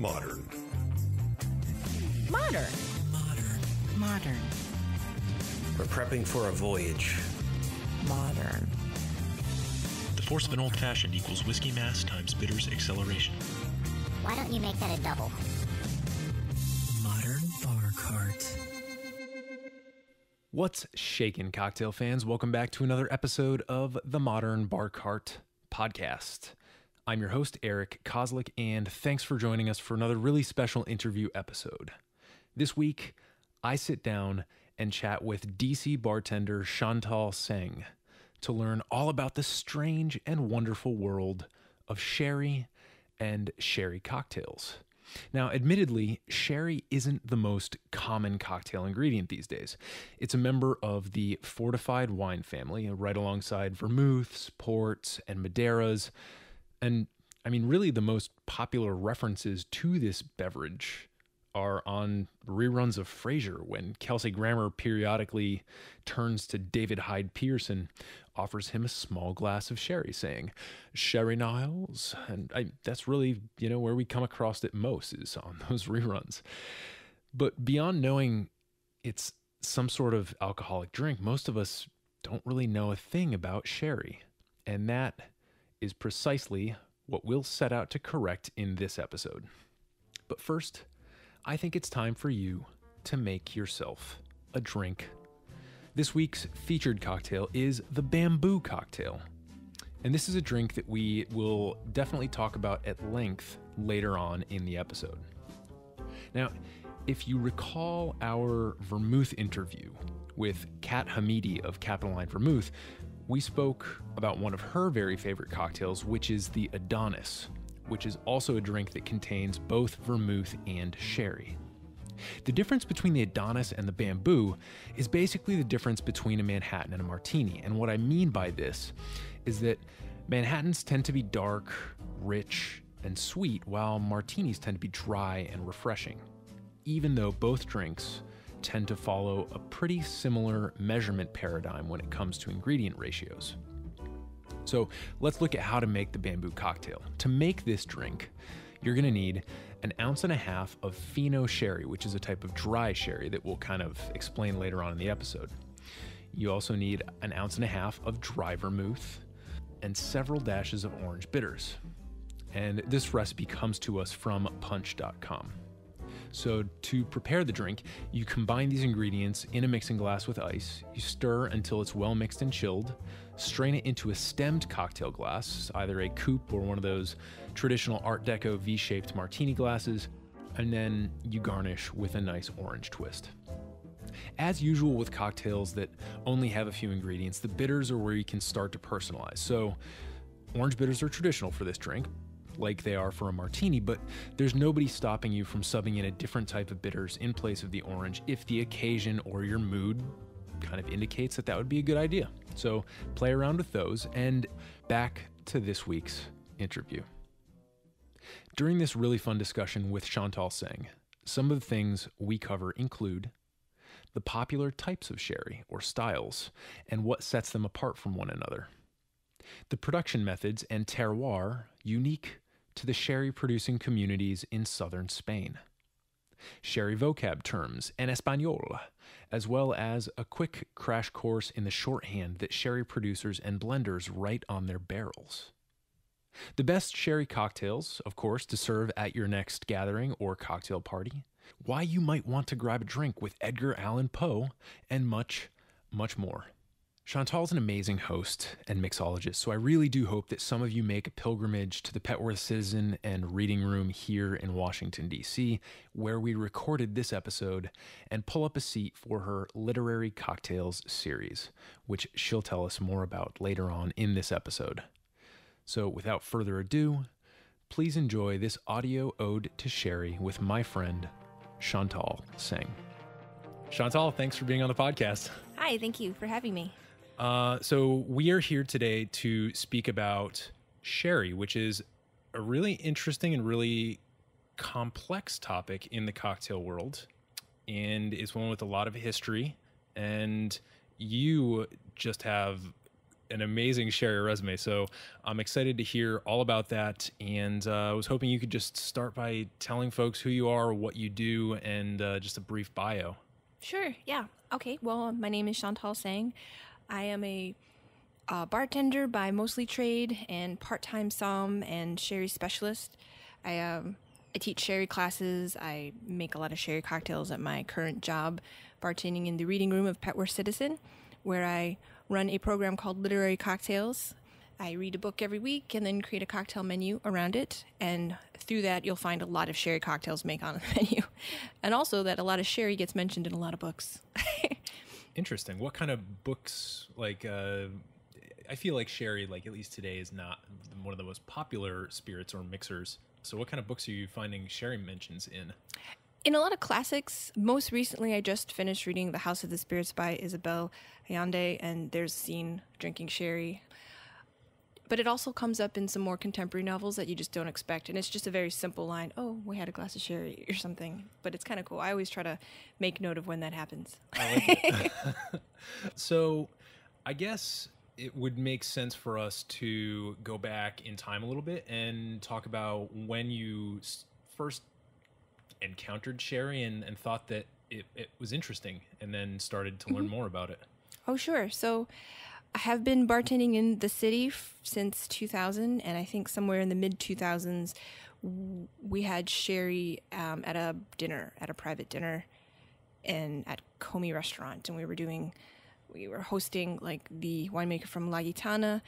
Modern. Modern. Modern. Modern. We're prepping for a voyage. Modern. The force of an old fashioned equals whiskey mass times bitters acceleration. Why don't you make that a double? Modern Bar Cart. What's shaking, cocktail fans? Welcome back to another episode of the Modern Bar Cart podcast. I'm your host, Eric Kozlik, and thanks for joining us for another really special interview episode. This week, I sit down and chat with DC bartender Chantal Tseng to learn all about the strange and wonderful world of sherry and sherry cocktails. Now, admittedly, sherry isn't the most common cocktail ingredient these days. It's a member of the fortified wine family, right alongside vermouths, ports, and madeiras. And I mean, really, the most popular references to this beverage are on reruns of Frasier when Kelsey Grammer periodically turns to David Hyde Pierce and offers him a small glass of sherry, saying, Sherry Niles. And I, that's really, you know, where we come across it most is on those reruns. But beyond knowing it's some sort of alcoholic drink, most of us don't really know a thing about sherry. And that is precisely what we'll set out to correct in this episode. But first, I think it's time for you to make yourself a drink. This week's featured cocktail is the bamboo cocktail. And this is a drink that we will definitely talk about at length later on in the episode. Now, if you recall our vermouth interview with Kat Hamidi of Capitoline Vermouth, we spoke about one of her very favorite cocktails, which is the Adonis, which is also a drink that contains both vermouth and sherry. The difference between the Adonis and the bamboo is basically the difference between a Manhattan and a martini. And what I mean by this is that Manhattans tend to be dark, rich, and sweet, while martinis tend to be dry and refreshing, even though both drinks tend to follow a pretty similar measurement paradigm when it comes to ingredient ratios. So let's look at how to make the bamboo cocktail. To make this drink, you're going to need an ounce and a half of Fino sherry, which is a type of dry sherry that we'll kind of explain later on in the episode. You also need an ounce and a half of dry vermouth and several dashes of orange bitters. And this recipe comes to us from punch.com. So, to prepare the drink, you combine these ingredients in a mixing glass with ice. You stir until it's well mixed and chilled. Strain it into a stemmed cocktail glass, either a coupe or one of those traditional Art Deco V shaped martini glasses, and then you garnish with a nice orange twist. As usual with cocktails that only have a few ingredients, the bitters are where you can start to personalize. So, orange bitters are traditional for this drink, like they are for a martini, but there's nobody stopping you from subbing in a different type of bitters in place of the orange if the occasion or your mood kind of indicates that that would be a good idea. So play around with those and back to this week's interview. During this really fun discussion with Chantal Tseng, some of the things we cover include the popular types of sherry or styles and what sets them apart from one another the production methods and terroir unique to the sherry producing communities in southern Spain, sherry vocab terms en Espanol, as well as a quick crash course in the shorthand that sherry producers and blenders write on their barrels. The best sherry cocktails, of course, to serve at your next gathering or cocktail party, why you might want to grab a drink with Edgar Allan Poe, and much, much more. Chantal's an amazing host and mixologist, so I really do hope that some of you make a pilgrimage to the Petworth Citizen and Reading Room here in Washington, D.C., where we recorded this episode, and pull up a seat for her Literary Cocktails series, which she'll tell us more about later on in this episode. So, without further ado, please enjoy this audio ode to Sherry with my friend, Chantal Tseng. Chantal, thanks for being on the podcast. Hi, thank you for having me. Uh, so we are here today to speak about sherry, which is a really interesting and really complex topic in the cocktail world, and it's one with a lot of history. And you just have an amazing sherry resume. So I'm excited to hear all about that. And uh, I was hoping you could just start by telling folks who you are, what you do, and uh, just a brief bio. Sure. Yeah. Okay. Well, my name is Chantal Tseng. I am a uh, bartender by mostly trade and part-time som and sherry specialist. I um, I teach sherry classes. I make a lot of sherry cocktails at my current job, bartending in the reading room of Petworth Citizen, where I run a program called Literary Cocktails. I read a book every week and then create a cocktail menu around it. And through that, you'll find a lot of sherry cocktails make on the menu. And also that a lot of sherry gets mentioned in a lot of books. Interesting. What kind of books, like, uh, I feel like sherry, like, at least today, is not one of the most popular spirits or mixers. So, what kind of books are you finding sherry mentions in? In a lot of classics, most recently I just finished reading The House of the Spirits by Isabel Allende, and there's a scene drinking sherry. But it also comes up in some more contemporary novels that you just don't expect. And it's just a very simple line, oh, we had a glass of sherry or something. But it's kind of cool. I always try to make note of when that happens. So, I guess it would make sense for us to go back in time a little bit and talk about when you first encountered sherry and, and thought that it, it was interesting and then started to learn mm-hmm. more about it. Oh, sure. So I have been bartending in the city f- since 2000, and I think somewhere in the mid 2000s, w- we had sherry um, at a dinner, at a private dinner, and at Komi Restaurant, and we were doing, we were hosting like the winemaker from La Gitana,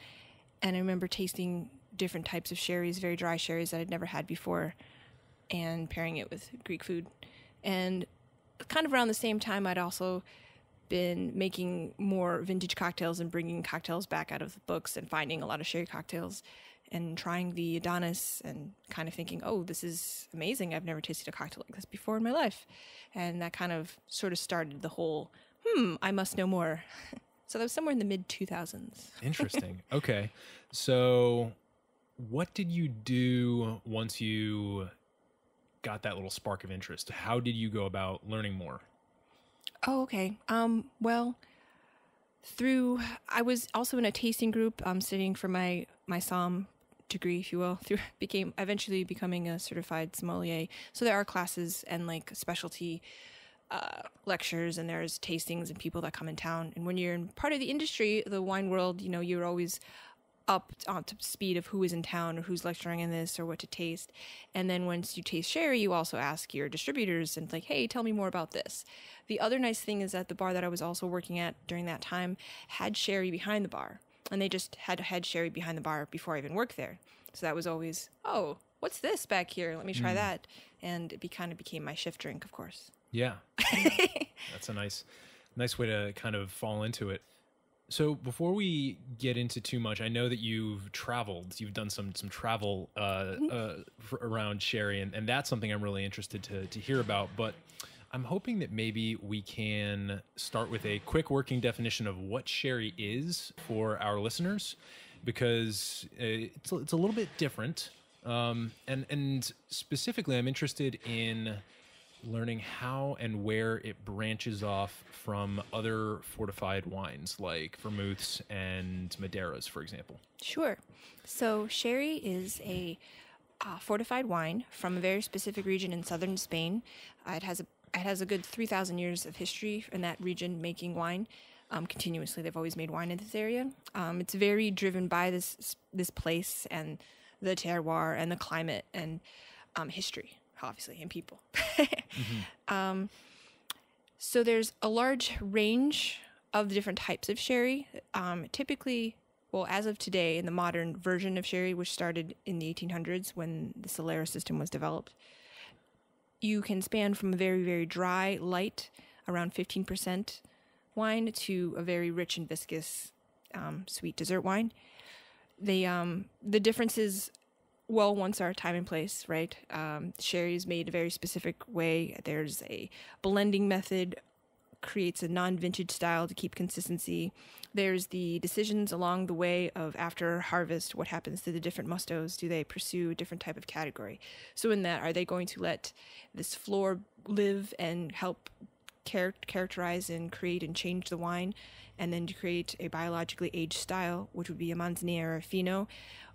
and I remember tasting different types of sherrys, very dry sherrys that I'd never had before, and pairing it with Greek food, and kind of around the same time, I'd also been making more vintage cocktails and bringing cocktails back out of the books and finding a lot of sherry cocktails and trying the Adonis and kind of thinking, oh, this is amazing. I've never tasted a cocktail like this before in my life. And that kind of sort of started the whole, hmm, I must know more. so that was somewhere in the mid 2000s. Interesting. okay. So, what did you do once you got that little spark of interest? How did you go about learning more? Oh, okay. Um, well, through I was also in a tasting group, um, studying for my my SOM degree, if you will. Through became eventually becoming a certified sommelier. So there are classes and like specialty uh, lectures, and there's tastings and people that come in town. And when you're in part of the industry, the wine world, you know, you're always up on to speed of who is in town or who's lecturing in this or what to taste. And then once you taste sherry, you also ask your distributors and like, hey, tell me more about this. The other nice thing is that the bar that I was also working at during that time had sherry behind the bar. And they just had had sherry behind the bar before I even worked there. So that was always, oh, what's this back here? Let me try mm. that. And it be, kind of became my shift drink, of course. Yeah. That's a nice nice way to kind of fall into it. So before we get into too much, I know that you've traveled. You've done some some travel uh, uh, f- around Sherry, and, and that's something I'm really interested to to hear about. But I'm hoping that maybe we can start with a quick working definition of what Sherry is for our listeners, because uh, it's a- it's a little bit different. Um, and and specifically, I'm interested in learning how and where it branches off from other fortified wines like vermouths and madeiras, for example. Sure. So sherry is a uh, fortified wine from a very specific region in southern Spain. Uh, it has a it has a good three thousand years of history in that region making wine. Um, continuously, they've always made wine in this area. Um, it's very driven by this this place and the terroir and the climate and um, history, obviously, and people. Um, so there's a large range of the different types of sherry. Um, typically, well, as of today, in the modern version of sherry, which started in the 1800s when the Solera system was developed, you can span from a very, very dry, light, around 15% wine, to a very rich and viscous, um, sweet dessert wine. They, um, the differences, well, once our time and place, right? Um, sherry is made a very specific way. There's a blending method creates a non-vintage style to keep consistency. There's the decisions along the way of after harvest, what happens to the different mustos? Do they pursue a different type of category? So in that, are they going to let this flor live and help char- characterize and create and change the wine, and then to create a biologically aged style, which would be a Manzanilla or a Fino?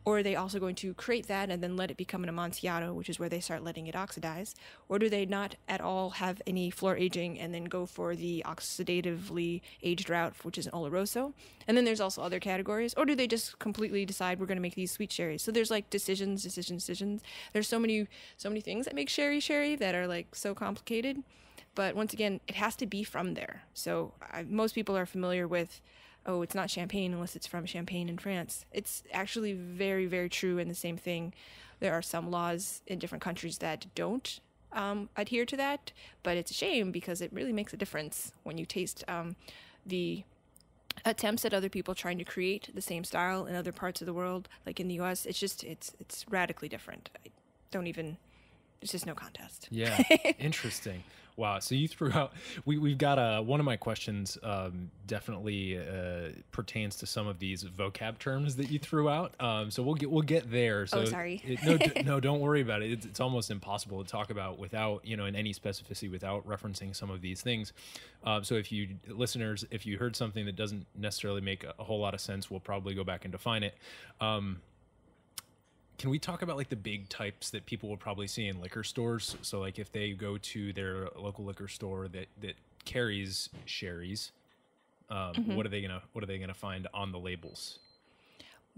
Or are they also going to create that and then let it become an Amontillado, which is where they start letting it oxidize? Or do they not at all have any flor aging and then go for the oxidatively aged route, which is an Oloroso? And then there's also other categories. Or do they just completely decide we're going to make these sweet sherries? So there's like decisions, decisions, decisions. There's so many, so many things that make sherry sherry that are like so complicated. But once again, it has to be from there. So I, most people are familiar with oh, it's not champagne unless it's from Champagne in France. It's actually very, very true and the same thing. There are some laws in different countries that don't um, adhere to that, but it's a shame because it really makes a difference when you taste um, the attempts at other people trying to create the same style in other parts of the world, like in the U.S. It's just it's it's radically different. I don't even. It's just no contest. Yeah, interesting. Wow. So you threw out. We we've got a one of my questions. Um, definitely uh, pertains to some of these vocab terms that you threw out. Um, so we'll get we'll get there. So Oh, sorry. it- no, d- no, don't worry about it. It's, it's almost impossible to talk about without you know in any specificity without referencing some of these things. Um, so if you listeners, if you heard something that doesn't necessarily make a, a whole lot of sense, we'll probably go back and define it. Um, can we talk about like the big types that people will probably see in liquor stores? So like if they go to their local liquor store that that carries sherry's, um, what are they gonna what are they gonna find on the labels?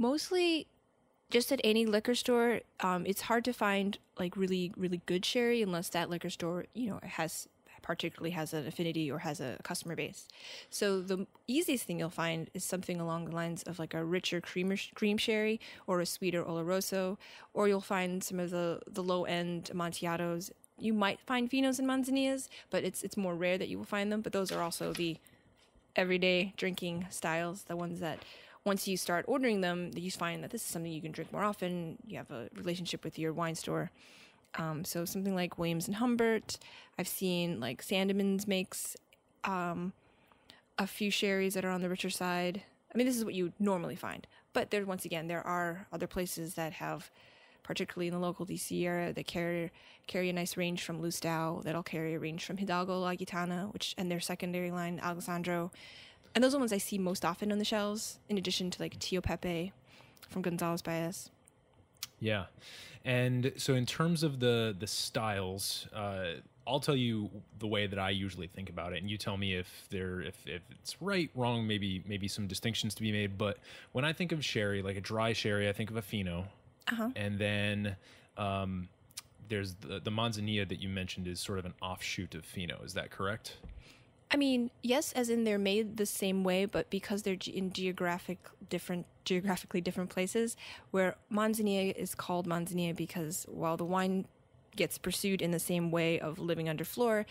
mostly just at any liquor store um, it's hard to find like really really good sherry unless that liquor store you know has particularly has an affinity or has a customer base so the easiest thing you'll find is something along the lines of like a richer creamer cream sherry or a sweeter oloroso or you'll find some of the the low end amontillados you might find finos and manzanillas but it's it's more rare that you will find them but those are also the everyday drinking styles, the ones that once you start ordering them, you find that this is something you can drink more often. You have a relationship with your wine store. Um, so something like Williams and Humbert. I've seen like Sandeman's makes um, a few sherries that are on the richer side. I mean, this is what you normally find. But there, once again, there are other places that have, particularly in the local DC area, that carry carry a nice range from Lustau. That'll carry a range from Hidalgo La Gitana, which and their secondary line Alessandro, and those are ones I see most often on the shelves. In addition to like Tio Pepe from Gonzalez Byass. Yeah, and so in terms of the the styles, uh, I'll tell you the way that I usually think about it, and you tell me if there if, if it's right, wrong, maybe maybe some distinctions to be made. But when I think of sherry, like a dry sherry, I think of a fino, Uh-huh. and then um, there's the the manzanilla that you mentioned is sort of an offshoot of fino. Is that correct? I mean, yes, as in they're made the same way, but because they're in geographic different, geographically different places, where Manzanilla is called Manzanilla because while the wine gets pursued in the same way of living under flor,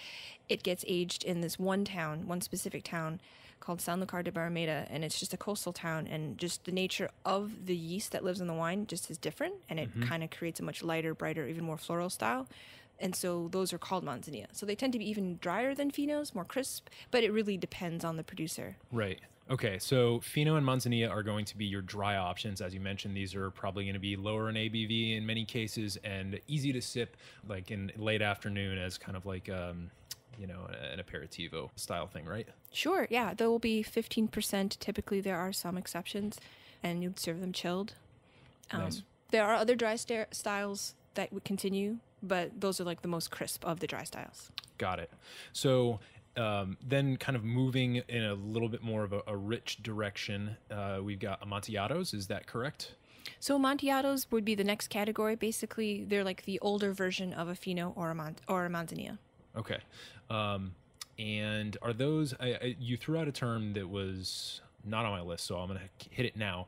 it gets aged in this one town, one specific town called San Lucar de Barrameda, and it's just a coastal town, and just the nature of the yeast that lives in the wine just is different, and it mm-hmm. kind of creates a much lighter, brighter, even more floral style and so those are called manzanilla. So they tend to be even drier than finos, more crisp, but it really depends on the producer. Right. Okay, so Fino and Manzanilla are going to be your dry options. As you mentioned, these are probably going to be lower in ABV in many cases and easy to sip like in late afternoon as kind of like, um, you know, an aperitivo style thing, right? Sure, yeah, there will be 15%. Typically, there are some exceptions, and you'd serve them chilled. Um, Nice. There are other dry sta- styles that would continue, but those are like the most crisp of the dry styles. Got it. So um, then, kind of moving in a little bit more of a, a rich direction, uh, we've got Amontillados. Is that correct? So Amontillados would be the next category. Basically, they're like the older version of a Fino or a, Mont- or a Manzanilla. Okay. Um, and are those, I, I, you threw out a term that was not on my list, so I'm going to hit it now.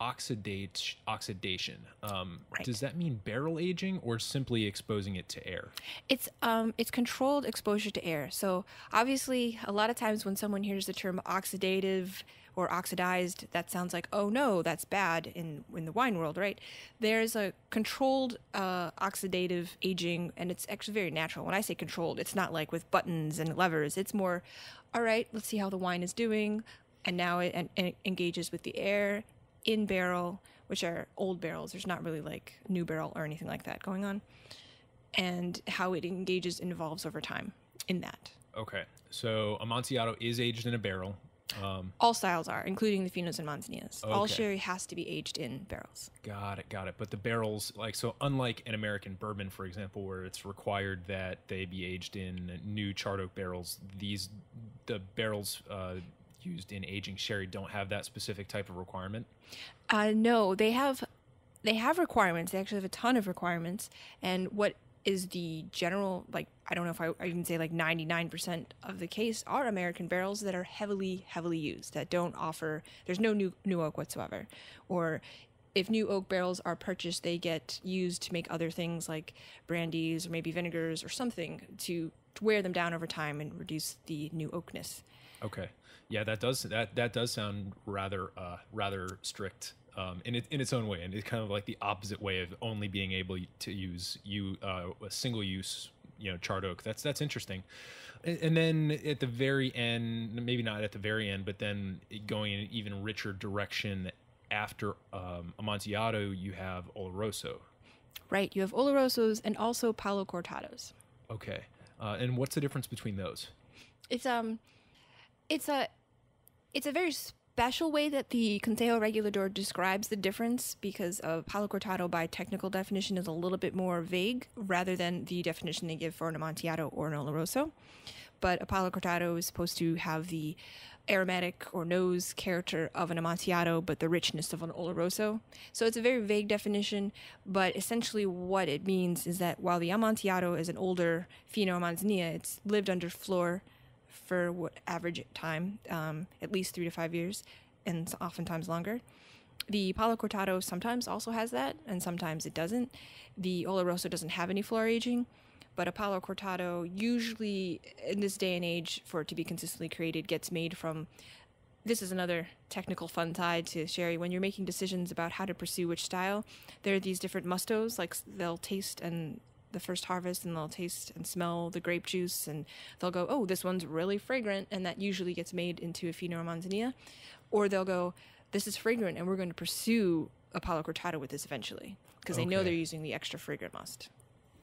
Oxidate, oxidation. Um, Right. Does that mean barrel aging or simply exposing it to air? It's um it's controlled exposure to air. So obviously a lot of times when someone hears the term oxidative or oxidized, that sounds like, oh no, that's bad in in the wine world, right? There's a controlled uh, oxidative aging and it's actually very natural. When I say controlled, it's not like with buttons and levers. It's more, all right, let's see how the wine is doing. And now it, and, and it engages with the air in barrel, which are old barrels. There's not really like new barrel or anything like that going on and how it engages and evolves over time in that. Okay, so Amontillado is aged in a barrel. Um, All styles are, including the Finos and Manzanillas. All sherry has to be aged in barrels. got it, got it. But the barrels, like so, unlike an American bourbon, for example, where it's required that they be aged in new charred oak barrels, these the barrels uh, used in aging sherry don't have that specific type of requirement. Uh, no, they have they have requirements. They actually have a ton of requirements. And what is the general like? I don't know if I, I can say like ninety nine percent of the case are American barrels that are heavily heavily used that don't offer. There's no new new oak whatsoever, or if new oak barrels are purchased, they get used to make other things like brandies or maybe vinegars or something to, to wear them down over time and reduce the new oakness. Okay, yeah, that does that that does sound rather uh, rather strict um, in it, in its own way, and it's kind of like the opposite way of only being able to use you uh, a single use you know charred oak. That's that's interesting. And, then at the very end, maybe not at the very end, but then going in an even richer direction after um, Amontillado, you have Oloroso. Right? You have Olorosos and also Palo Cortados. Okay, uh, and what's the difference between those? it's um it's a it's a very special way that the Consejo Regulador describes the difference because a Palo Cortado by technical definition is a little bit more vague rather than the definition they give for an Amontillado or an Oloroso. But a Palo Cortado is supposed to have the aromatic or nose character of an Amontillado, but the richness of an Oloroso. So it's a very vague definition, but essentially what it means is that while the Amontillado is an older Fino Manzanilla, it's lived under flor for what average time, um, at least three to five years, and oftentimes longer. The Palo Cortado sometimes also has that, and sometimes it doesn't. The Oloroso doesn't have any flor aging, but a Palo Cortado usually, in this day and age, for it to be consistently created, gets made from. This is another technical fun side to sherry. When you're making decisions about how to pursue which style, there are these different mustos. Like they'll taste and the first harvest, and they'll taste and smell the grape juice, and they'll go, "Oh, this one's really fragrant," and that usually gets made into a Fino Manzanilla. Or they'll go, "This is fragrant, and we're going to pursue a Palo Cortado with this eventually," because they know they're using the extra fragrant must.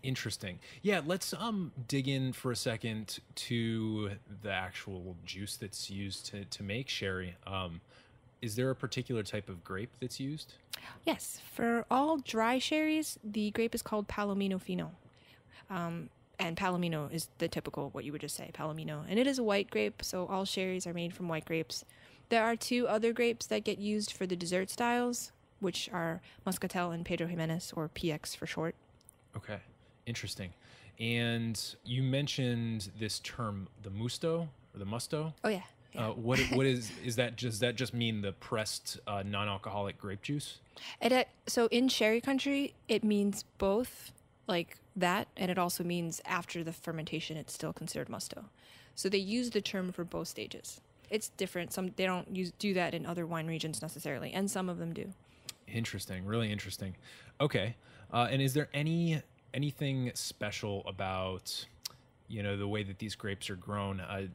Interesting. Yeah, let's um dig in for a second to the actual juice that's used to, to make sherry. Um, is there a particular type of grape that's used? Yes, for all dry sherries, the grape is called Palomino Fino. Um, and Palomino is the typical, what you would just say, Palomino. And it is a white grape, so all sherries are made from white grapes. There are two other grapes that get used for the dessert styles, which are Muscatel and Pedro Jimenez, or PX for short. Okay, interesting. And you mentioned this term, the musto or the musto. Oh, yeah. yeah. Uh, what what is is that? Does that just mean the pressed uh, non-alcoholic grape juice? It, uh, so in sherry country, it means both like that, and it also means after the fermentation, it's still considered musto. So they use the term for both stages. It's different. Some they don't use do that in other wine regions necessarily, and some of them do. Interesting, really interesting. Okay, uh, and is there any anything special about you know the way that these grapes are grown? Uh,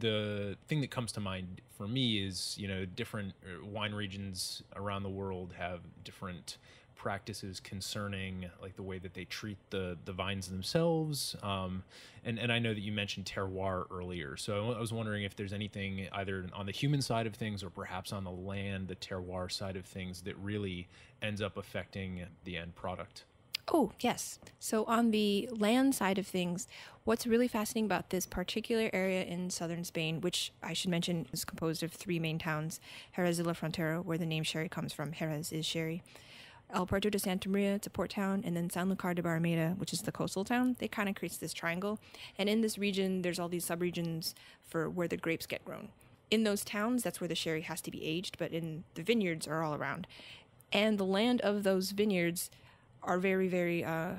the thing that comes to mind for me is you know different uh, wine regions around the world have different practices concerning like the way that they treat the the vines themselves um, and and I know that you mentioned terroir earlier so I was wondering if there's anything either on the human side of things or perhaps on the land the terroir side of things that really ends up affecting the end product Oh, yes. So, on the land side of things, what's really fascinating about this particular area in southern Spain, which I should mention is composed of three main towns Jerez de la Frontera, where the name Sherry comes from, Jerez is Sherry. El Puerto de Santa Maria, it's a port town, and then San Lucar de Barrameda, which is the coastal town. They kind of creates this triangle. And in this region, there's all these subregions for where the grapes get grown. In those towns, that's where the sherry has to be aged, but in the vineyards are all around. And the land of those vineyards are very, very uh,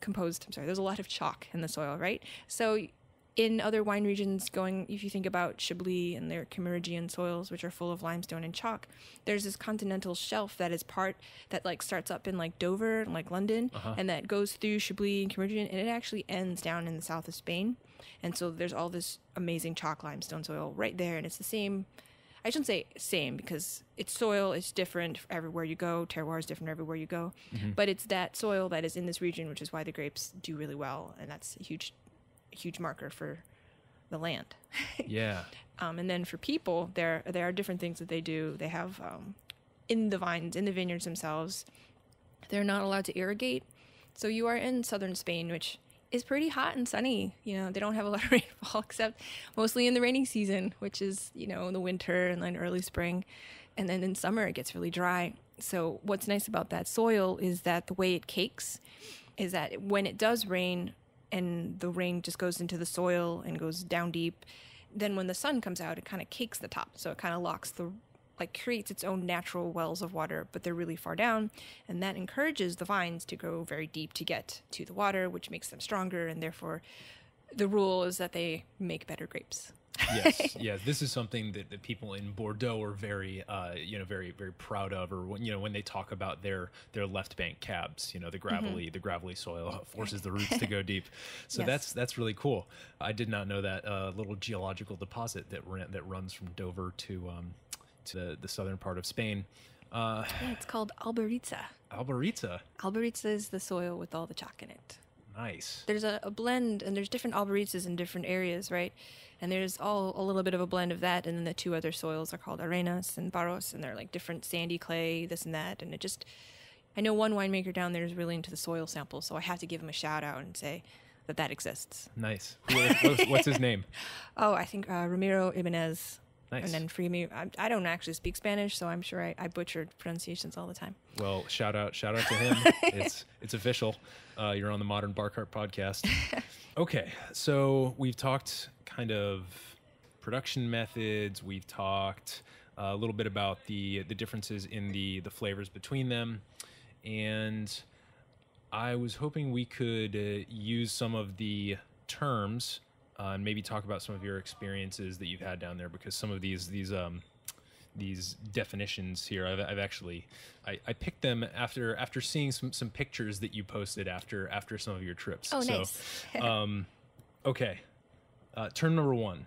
composed. I'm sorry, there's a lot of chalk in the soil, right? So, in other wine regions, going if you think about Chablis and their Kimmeridgian soils, which are full of limestone and chalk, there's this continental shelf that is part that like starts up in like Dover and like London, uh-huh. and that goes through Chablis and Kimmeridgian, and it actually ends down in the south of Spain. And so there's all this amazing chalk limestone soil right there, and it's the same. I shouldn't say same because it's soil is different everywhere you go. Terroir is different everywhere you go, mm-hmm. but it's that soil that is in this region, which is why the grapes do really well, and that's a huge, a huge marker for the land. Yeah. Um, and then for people, there there are different things that they do. They have um, in the vines, in the vineyards themselves, they're not allowed to irrigate. So you are in southern Spain, which is pretty hot and sunny. You know, they don't have a lot of rainfall except mostly in the rainy season, which is you know in the winter and then early spring, and then in summer it gets really dry. So what's nice about that soil is that the way it cakes is that when it does rain and the rain just goes into the soil and goes down deep, then when the sun comes out, it kind of cakes the top. So it kind of locks the like creates its own natural wells of water, but they're really far down, and that encourages the vines to go very deep to get to the water, which makes them stronger, and therefore the rule is that they make better grapes. Yes, yes. This is something that, that people in Bordeaux are very, uh, you know, very, very proud of. Or when you know when they talk about their their left bank cabs, you know, the gravelly the gravelly soil forces the roots to go deep. So Yes. that's that's really cool. I did not know that uh, little geological deposit that ran, that runs from Dover to um, to the, the southern part of Spain. Uh, Yeah, it's called Albariza. Alberita, Albariza is the soil with all the chalk in it. Nice. there's a, a blend and there's different albarizas in different areas right and there's all a little bit of a blend of that and then the two other soils are called arenas and barros and they're like different sandy clay this and that and it just i know one winemaker down there is really into the soil samples so i have to give him a shout out and say that that exists Nice. What's his name? oh i think uh, ramiro ibanez Nice. and then for me I, I don't actually speak spanish so i'm sure I, I butchered pronunciations all the time Well, shout out, shout out to him. it's it's official. Uh, you're on the Modern Bar Cart podcast. Okay, so we've talked kind of production methods. We've talked uh, a little bit about the the differences in the the flavors between them, and I was hoping we could uh, use some of the terms uh, and maybe talk about some of your experiences that you've had down there because some of these these um, these definitions here I've, I've actually I, I picked them after after seeing some some pictures that you posted after after some of your trips. Oh, so, nice. um, okay, uh, term number one.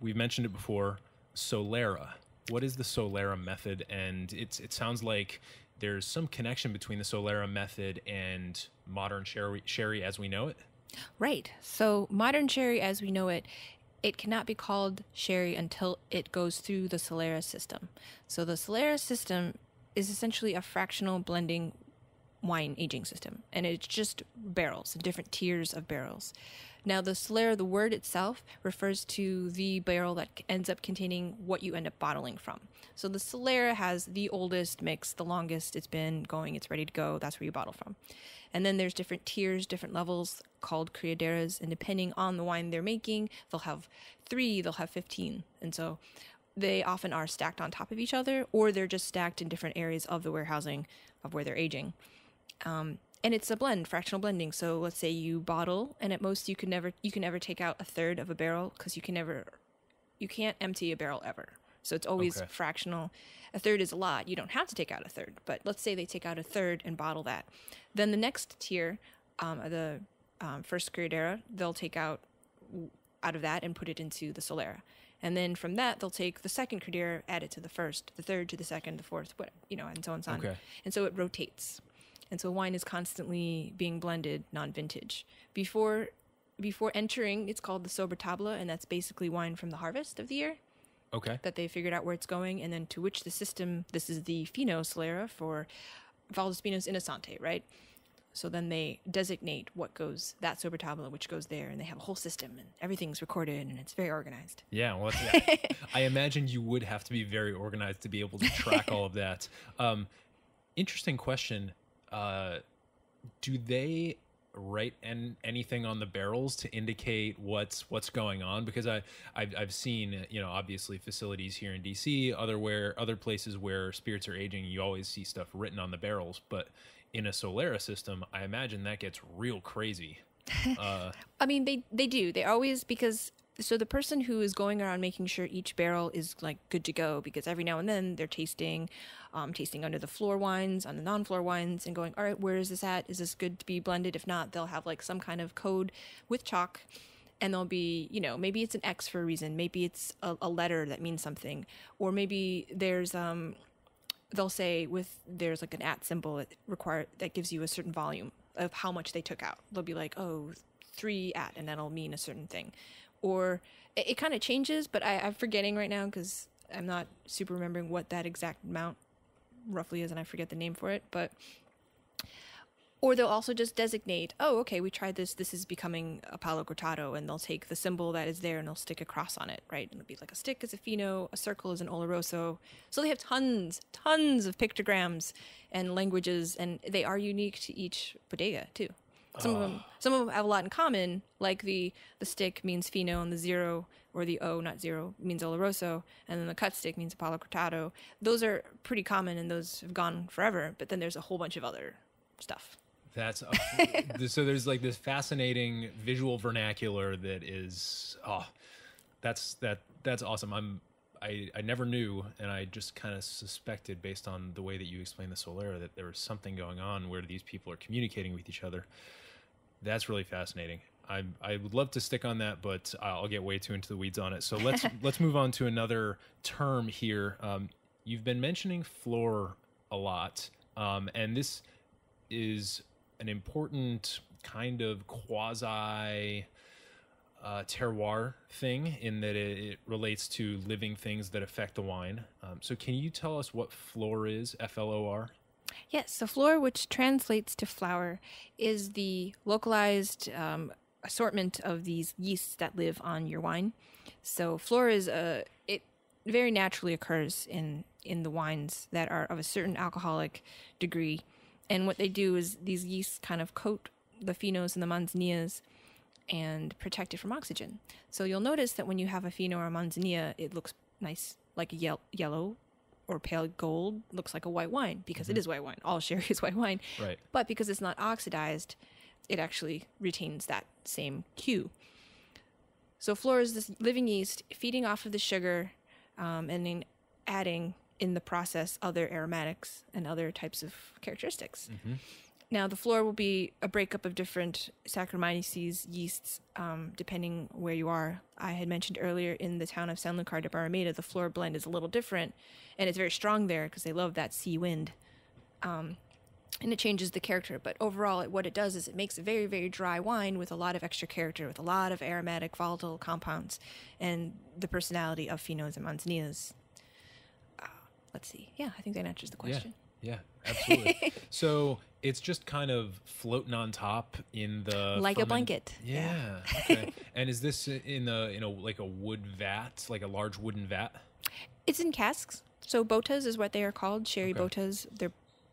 We've mentioned it before. Solera. What is the Solera method? And it's it sounds like there's some connection between the Solera method and modern sherry, sherry as we know it. Right. So modern sherry as we know it, it cannot be called sherry until it goes through the Solera system. So the Solera system is essentially a fractional blending wine aging system, and it's just barrels, and different tiers of barrels. Now, the Solera, the word itself, refers to the barrel that ends up containing what you end up bottling from. So the Solera has the oldest mix, the longest it's been going, it's ready to go. That's where you bottle from. And then there's different tiers, different levels called criaderas, and depending on the wine they're making, they'll have three, they'll have 15. And so they often are stacked on top of each other, or they're just stacked in different areas of the warehousing of where they're aging. Um, and it's a blend, fractional blending. So let's say you bottle, and at most you can never you can never take out a third of a barrel because you can never you can't empty a barrel ever. So it's always Okay. fractional. A third is a lot. You don't have to take out a third, but let's say they take out a third and bottle that. Then the next tier, um, the um, first Criadera, they'll take out out of that and put it into the Solera. And then from that, they'll take the second Criadera, add it to the first, the third to the second, the fourth, what you know, and so on and so on. Okay. And so it rotates. And so wine is constantly being blended non-vintage. Before before entering, it's called the Sobretabla, and that's basically wine from the harvest of the year Okay. that they figured out where it's going, and then to which the system, this is the Fino Solera for Valdespino's Inocente, right? So then they designate what goes, that Sobretabla, which goes there, and they have a whole system, and everything's recorded, and it's very organized. Yeah, well, that's- yeah. I imagine you would have to be very organized to be able to track all of that. Um, interesting question. Uh, do they write an, anything on the barrels to indicate what's what's going on? Because I I've, I've seen you know obviously facilities here in DC, other where other places where spirits are aging, you always see stuff written on the barrels, but in a Solera system, I imagine that gets real crazy. Uh, I mean, they they do. They always because so the person who is going around making sure each barrel is like good to go because every now and then they're tasting, um, tasting under the flor wines, on the non-flor wines, and going, all right, where is this at? Is this good to be blended? If not, they'll have like some kind of code with chalk. And they'll be, you know, maybe it's an X for a reason. Maybe it's a, a letter that means something, or maybe there's um, they'll say with there's like an at symbol that require that gives you a certain volume of how much they took out. They'll be like, oh, three at, and that'll mean a certain thing. or it, it kind of changes, but I, I'm forgetting right now because I'm not super remembering what that exact amount roughly is, and I forget the name for it. But or they'll also just designate, oh, okay, we tried this. This is becoming a palo cortado, and they'll take the symbol that is there and they'll stick a cross on it, right? And it'll be like a stick is a fino, a circle is an oloroso. So they have tons, tons of pictograms and languages, and they are unique to each bodega too. Some of them, ah. some of them have a lot in common, like the the stick means fino, and the zero or the O, not zero, means oloroso, and then the cut stick means palo cortado. Those are pretty common, and those have gone forever. But then there's a whole bunch of other stuff. That's so. There's like this fascinating visual vernacular that is oh, that's that that's awesome. I'm I I never knew, and I just kind of suspected based on the way that you explained the Solera that there was something going on where these people are communicating with each other. That's really fascinating. I I would love to stick on that, but I'll get way too into the weeds on it. So let's let's move on to another term here. Um, you've been mentioning flor a lot, um, and this is an important kind of quasi uh, terroir thing in that it, it relates to living things that affect the wine. Um, so, can you tell us what flor is? F L O R. Yes, so flora, which translates to flower, is the localized um, assortment of these yeasts that live on your wine. So flora is a it very naturally occurs in in the wines that are of a certain alcoholic degree, and what they do is these yeasts kind of coat the finos and the manzanillas and protect it from oxygen. So you'll notice that when you have a fino or a manzanilla, it looks nice, like a yel- yellow or pale gold, looks like a white wine because it mm-hmm. is white wine. All sherry is white wine. Right. But because it's not oxidized, it actually retains that same cue. So flora is this living yeast feeding off of the sugar um, and then adding in the process other aromatics and other types of characteristics. Now, the flor will be a breakup of different Saccharomyces yeasts, um, depending where you are. I had mentioned earlier in the town of San Lucar de Barrameda, the flor blend is a little different, and it's very strong there because they love that sea wind. Um, and it changes the character, but overall, it, what it does is it makes a very, very dry wine with a lot of extra character, with a lot of aromatic, volatile compounds, and the personality of Finos and manzanillas. Uh, let's see. Yeah, I think that answers the question. Yeah, yeah, absolutely. so it's just kind of floating on top in the Like a ferment- blanket. Yeah. Okay. and is this in a in a like a wood vat, like a large wooden vat? It's in casks. So botas is what they are called. Sherry Okay. botas. They're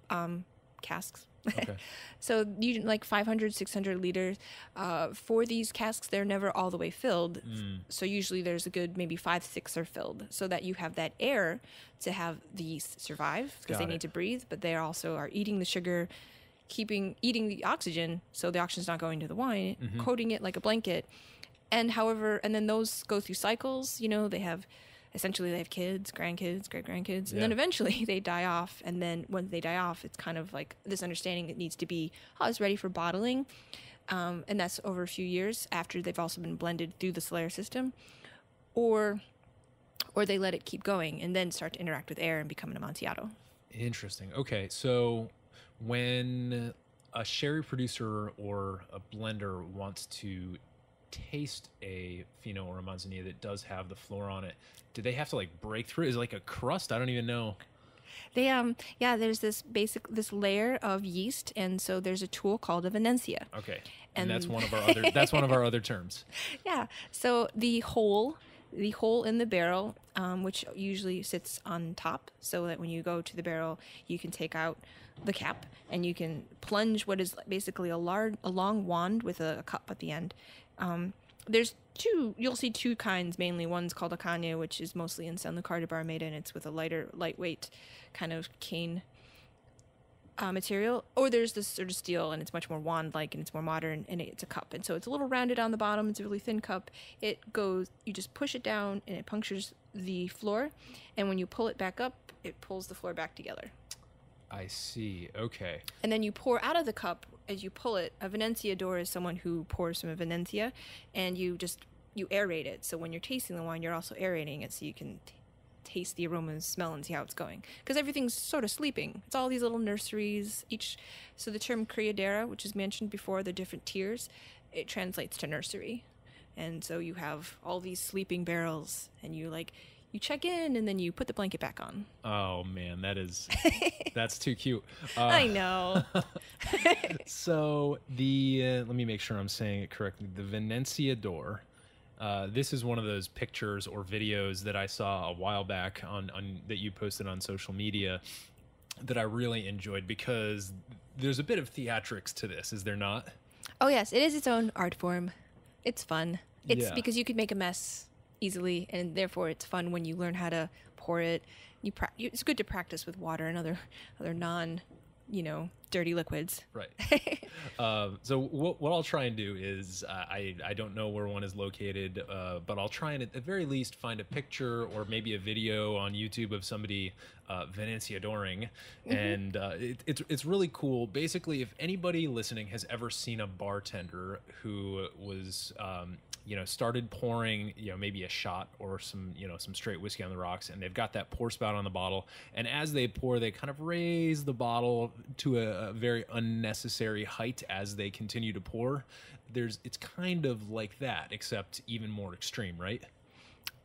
um, casks. Okay. so you like 500, 600 liters. Uh, for these casks, they're never all the way filled. Mm. So usually there's a good maybe five, six are filled, so that you have that air to have the yeast survive because they it. need to breathe, but they also are eating the sugar, keeping eating the oxygen, so the oxygen's not going to the wine, Mm-hmm. coating it like a blanket. And however, and then those go through cycles. You know, they have essentially they have kids, grandkids, great grandkids, and then eventually they die off. And then when they die off, it's kind of like this understanding that needs to be, oh, it's ready for bottling. Um, and that's over a few years after they've also been blended through the Solera system, or or they let it keep going and then start to interact with air and become an amontillado. Interesting. Okay, so when a sherry producer or a blender wants to taste a Fino or a Manzanilla that does have the flor on it, do they have to like break through? Is it like a crust? I don't even know. They um yeah, there's this basic this layer of yeast, and so there's a tool called a venencia. Okay, and, that's one of our other. That's one of our other terms. Yeah. So the hole, the hole in the barrel, um, which usually sits on top, so that when you go to the barrel, you can take out the cap and you can plunge what is basically a large, a long wand with a, a cup at the end. Um, there's two. You'll see two kinds mainly. One's called a caña, which is mostly in San Lucar de Barrameda, and it's with a lighter, lightweight kind of cane uh, material, or there's this sort of steel and it's much more wand-like and it's more modern and it's a cup, and so it's a little rounded on the bottom. It's a really thin cup. It goes, you just push it down and it punctures the flor, and when you pull it back up, it pulls the flor back together. I see. Okay. And then you pour out of the cup as you pull it. A Venenciador is someone who pours from a Venencia, and you just you aerate it. So when you're tasting the wine, you're also aerating it, so you can taste the aroma and smell and see how it's going. Because everything's sort of sleeping. It's all these little nurseries. Each so the term criadera, which is mentioned before, the different tiers, it translates to nursery. and so you have all these sleeping barrels, and you like you check in, and then you put the blanket back on. Oh man, that is that's too cute. Uh, I know. So the uh, let me make sure I'm saying it correctly. The Venenciador. Uh, this is one of those pictures or videos that I saw a while back on, on that you posted on social media that I really enjoyed because there's a bit of theatrics to this, is there not? oh yes, it is its own art form. It's fun. It's Yeah. because you could make a mess easily, and therefore it's fun when you learn how to pour it. You, pra- it's good to practice with water and other other non, you know, dirty liquids. Right. um, so what, what I'll try and do is uh, I I don't know where one is located, uh, but I'll try and at the very least find a picture or maybe a video on YouTube of somebody uh, Venenciadoring, and uh, it, it's it's really cool. Basically, if anybody listening has ever seen a bartender who was um, you know started pouring you know maybe a shot or some you know some straight whiskey on the rocks and they've got that pour spout on the bottle and as they pour they kind of raise the bottle to a, a very unnecessary height as they continue to pour there's it's kind of like that except even more extreme right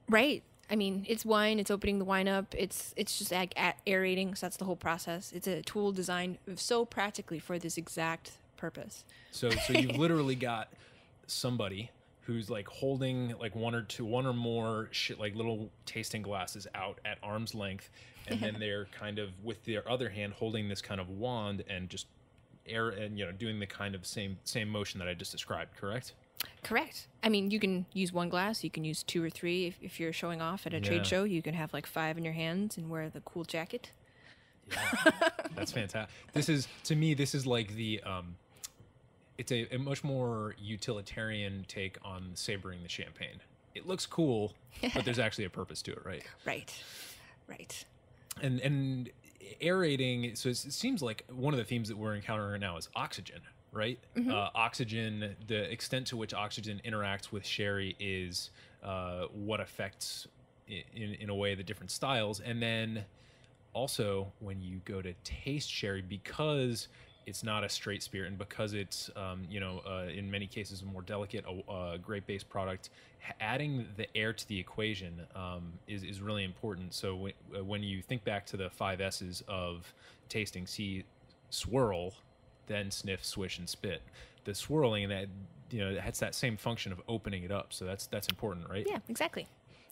Right. I mean, it's wine. It's opening the wine up. It's it's just ag- aerating. So that's the whole process. It's a tool designed so practically for this exact purpose. So so you've literally got somebody who's like holding like one or two one or more shit like little tasting glasses out at arm's length and then they're kind of with their other hand holding this kind of wand and just air and you know doing the kind of same same motion that I just described, correct? Correct. I mean, you can use one glass. You can use two or three. If, if you're showing off at a Yeah. trade show, you can have like five in your hands and wear the cool jacket. Yeah. That's fantastic. This is to me this is like the um it's a, a much more utilitarian take on savoring the champagne. It looks cool, but there's actually a purpose to it, right? Right. Right. And and aerating so it seems like one of the themes that we're encountering right now is oxygen right? Uh, oxygen the extent to which oxygen interacts with sherry is uh, what affects in, in a way the different styles. And then also when you go to taste sherry because it's not a straight spirit and because it's um, you know uh, in many cases a more delicate uh, uh, grape based product adding the air to the equation um, is, is really important so when, uh, when you think back to the five s's of tasting see swirl then sniff swish and spit the swirling and that you know it has that same function of opening it up so that's that's important right Yeah, exactly.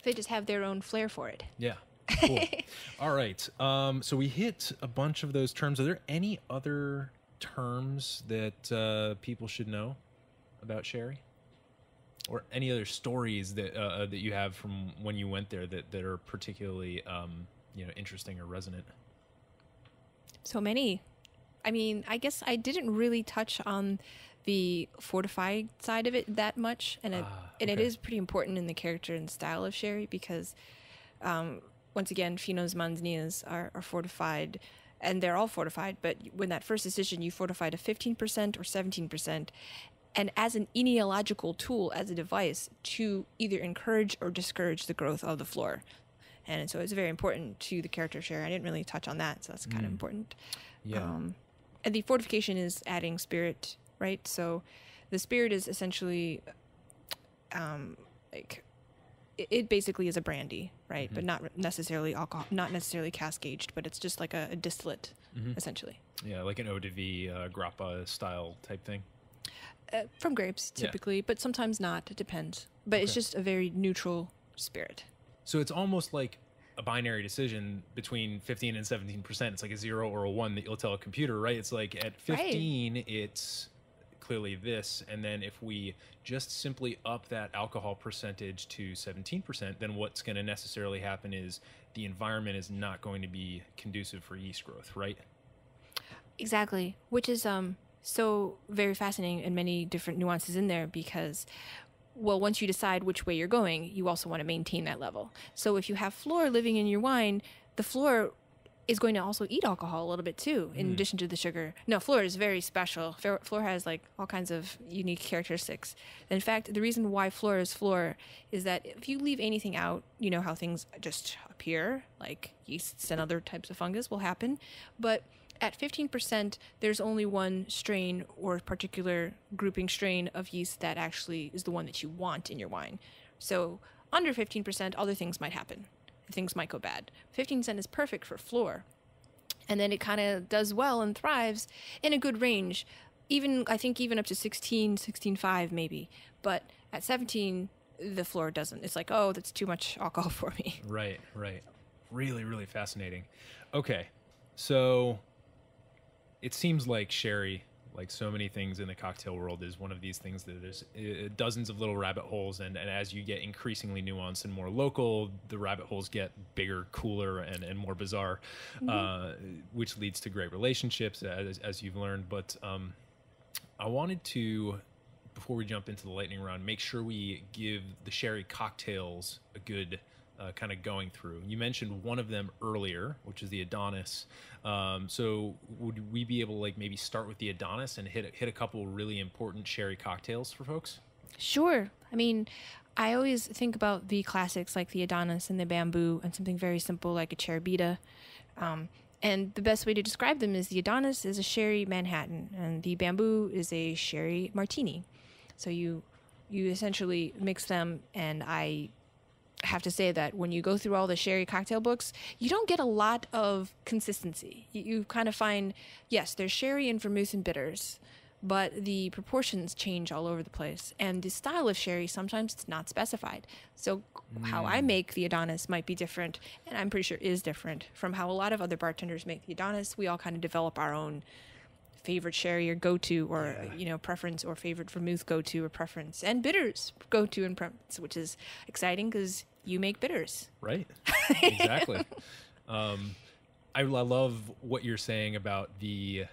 They just have their own flair for it. yeah. Cool. All right. Um, so we hit a bunch of those terms. Are there any other terms that uh, people should know about Sherry? Or any other stories that uh, that you have from when you went there that, that are particularly um, you know interesting or resonant? So many. I mean, I guess I didn't really touch on the fortified side of it that much, and it Ah, and it okay. is pretty important in the character and style of Sherry because, um, once again, Finos Manzanillas are, are fortified, and they're all fortified. But when that first decision, you fortify to fifteen percent or seventeen percent, and as an oenological tool, as a device to either encourage or discourage the growth of the flor. And so it's very important to the character share. I didn't really touch on that, so that's kind of important. Yeah. Um, and the fortification is adding spirit, right? So the spirit is essentially um, like it, basically is a brandy, right? But not necessarily alcohol, not necessarily cask aged, but it's just like a, a distillate, essentially. yeah, like an eau de vie uh, grappa style type thing. Uh, from grapes, Yeah. typically, but sometimes not. It depends. But it's just a very neutral spirit. So it's almost like a binary decision between 15 and 17 percent. It's like a zero or a one that you'll tell a computer, right? It's like at 15, it's clearly this, and then if we just simply up that alcohol percentage to 17 percent, then what's going to necessarily happen is the environment is not going to be conducive for yeast growth, right? Exactly, which is um so very fascinating and many different nuances in there because well, once you decide which way you're going, you also want to maintain that level. So if you have flor living in your wine, the flor is going to also eat alcohol a little bit too, in mm. addition to the sugar. No, flor is very special. Flor- has like all kinds of unique characteristics. In fact, the reason why flor is flor is that if you leave anything out, you know how things just appear, like yeasts and other types of fungus will happen. But at 15%, there's only one strain or particular grouping strain of yeast that actually is the one that you want in your wine. So under 15%, other things might happen. Things might go bad. 15 cent is perfect for flor. And then it kind of does well and thrives in a good range. Even, I think, even up to 16, 16.5 maybe. But at 17, the flor doesn't. It's like, oh, that's too much alcohol for me. Right, right. Really, really fascinating. Okay, so it seems like sherry, like so many things in the cocktail world, is one of these things that there's uh, dozens of little rabbit holes, and, and as you get increasingly nuanced and more local, the rabbit holes get bigger, cooler, and, and more bizarre, uh, which leads to great relationships, as, as you've learned. But um, I wanted to, before we jump into the lightning round, make sure we give the sherry cocktails a good uh, kind of going through. You mentioned one of them earlier, which is the Adonis. Um, so would we be able to like maybe start with the Adonis and hit hit a couple really important sherry cocktails for folks? Sure. I mean, I always think about the classics like the Adonis and the Bamboo and something very simple like a Cherubita. Um, and the best way to describe them is the Adonis is a sherry Manhattan and the Bamboo is a sherry Martini. So you you essentially mix them and I have to say that when you go through all the sherry cocktail books, you don't get a lot of consistency. You, you kind of find, yes, there's sherry and vermouth and bitters, but the proportions change all over the place. And the style of sherry, sometimes it's not specified. So, how I mm. make the Adonis might be different, and I'm pretty sure is different from how a lot of other bartenders make the Adonis. We all kind of develop our own favorite sherry or go to or you know preference or favorite vermouth go to or preference and bitters go to and preference which is exciting because you make bitters Right. exactly. Um, I, I love what you're saying about the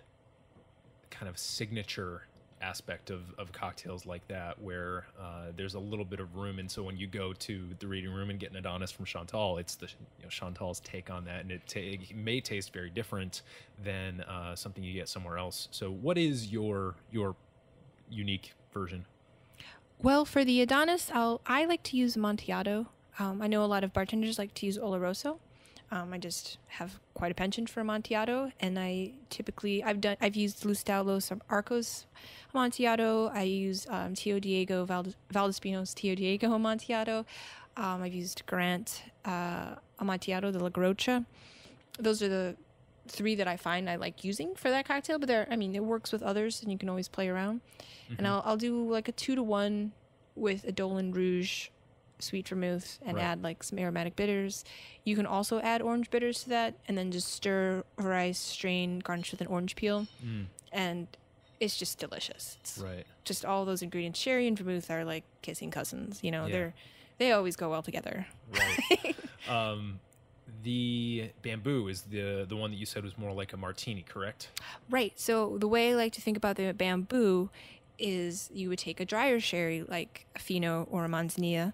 kind of signature aspect of, of cocktails like that, where uh, there's a little bit of room. And so when you go to the reading room and get an Adonis from Chantal, it's the you know, Chantal's take on that, and it, ta- it may taste very different than uh, something you get somewhere else. So, what is your your unique version? well for the adonis I'll, i like to use amontillado um, i know a lot of bartenders like to use oloroso um, i just have quite a penchant for amontillado and i typically i've done i've used lustau los arcos amontillado i use um, tio diego Valdes, valdespino's tio diego amontillado um, i've used grant uh, amontillado de la Garrocha those are the three that I find I like using for that cocktail. But there, I mean, it works with others, and you can always play around. And I'll I'll do like a two to one with a Dolin Rouge sweet vermouth and Right. add like some aromatic bitters. You can also add orange bitters to that, and then just stir, rice, strain, garnish with an orange peel, and it's just delicious. It's Right. just all those ingredients. Sherry and vermouth are like kissing cousins. You know, Yeah. they're they always go well together. Right. um, the bamboo is the the one that you said was more like a martini, correct? Right. So the way I like to think about the bamboo is you would take a drier sherry like a Fino or a Manzanilla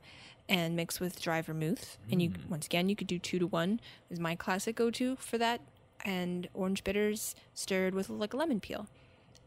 and mix with dry vermouth. And you mm. once again you could do two to one is my classic go to for that. And orange bitters stirred with like a lemon peel.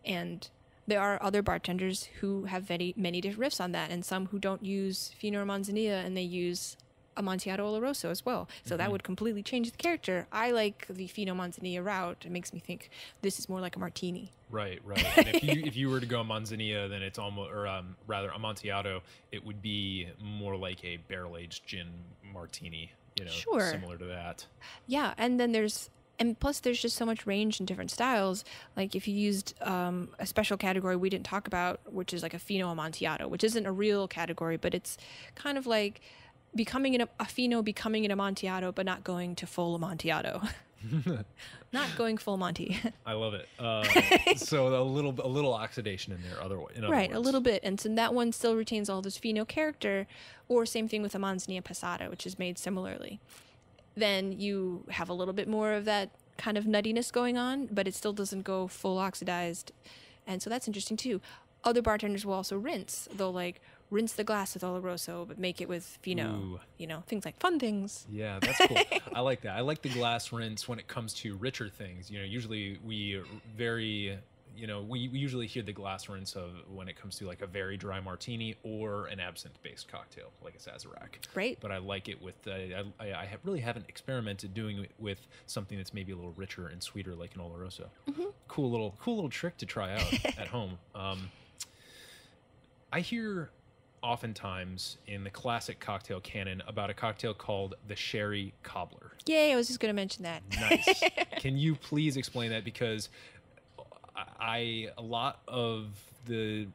And there are other bartenders who have many many different riffs on that, and some who don't use Fino or Manzanilla and they use Amontillado Oloroso as well. So that would completely change the character. I like the Fino Manzanilla route. It makes me think this is more like a martini. Right, right. And if you if you were to go Manzanilla, then it's almost, or um, rather Amontillado, it would be more like a barrel aged gin martini. You know, Sure. similar to that. Yeah, and then there's and plus there's just so much range in different styles. Like if you used um, a special category we didn't talk about, which is like a Fino Amontillado, which isn't a real category, but it's kind of like becoming an, affino, becoming an Amontillado, but not going to full Amontillado. not going full Monty. I love it. Uh, so a little a little oxidation in there. Otherwise, in other right, a little bit. And so that one still retains all this Fino character, or same thing with a Manzanilla Pasada, which is made similarly. Then you have a little bit more of that kind of nuttiness going on, but it still doesn't go full oxidized. And so that's interesting too. Other bartenders will also rinse. They'll like rinse the glass with Oloroso, but make it with Fino. Ooh. You know, things like fun things. Yeah, that's cool. I like that. I like the glass rinse when it comes to richer things. You know, usually we very you know, we, we usually hear the glass rinse of when it comes to like a very dry martini or an absinthe based cocktail, like a Sazerac. Right. But I like it with, uh, I, I, have really haven't experimented doing it with something that's maybe a little richer and sweeter, like an Oloroso. Cool little, cool little trick to try out at home. Um, I hear oftentimes in the classic cocktail canon about a cocktail called the sherry cobbler. Yay! I was just going to mention that. Nice. Can you please explain that? Because I a lot of the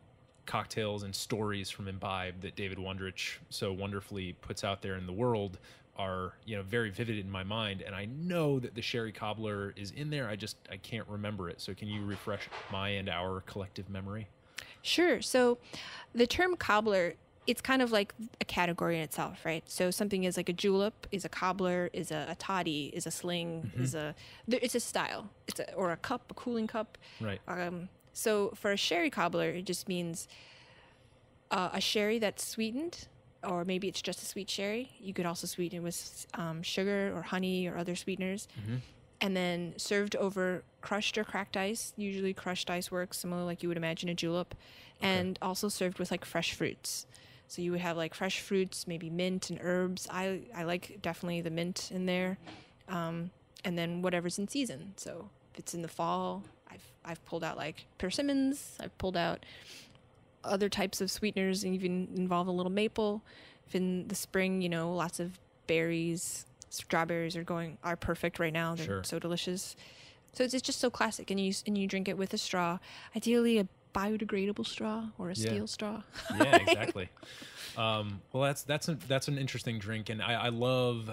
cocktails and stories from Imbibe that David Wondrich so wonderfully puts out there in the world are you know very vivid in my mind and i know that the sherry cobbler is in there i just i can't remember it so can you refresh my and our collective memory Sure. So the term cobbler, it's kind of like a category in itself, right? So something is like a julep, is a cobbler, is a, a toddy, is a sling, is a it's a style. It's a, or a cup, a cooling cup. right Um, so for a sherry cobbler, it just means uh, a sherry that's sweetened, or maybe it's just a sweet sherry. You could also sweeten it with um, sugar or honey or other sweeteners, and then served over crushed or cracked ice. Usually, crushed ice works similar, like you would imagine a julep, and also served with like fresh fruits. So you would have like fresh fruits, maybe mint and herbs. I I like definitely the mint in there, um, and then whatever's in season. So if it's in the fall, I've I've pulled out like persimmons. I've pulled out other types of sweeteners, and even involve a little maple. If in the spring, you know, lots of berries, strawberries are going are perfect right now. They're Sure. so delicious. So it's, it's just so classic, and you and you drink it with a straw, ideally a biodegradable straw or a Yeah. steel straw. yeah, exactly. um, well, that's that's a, that's an interesting drink, and I, I love.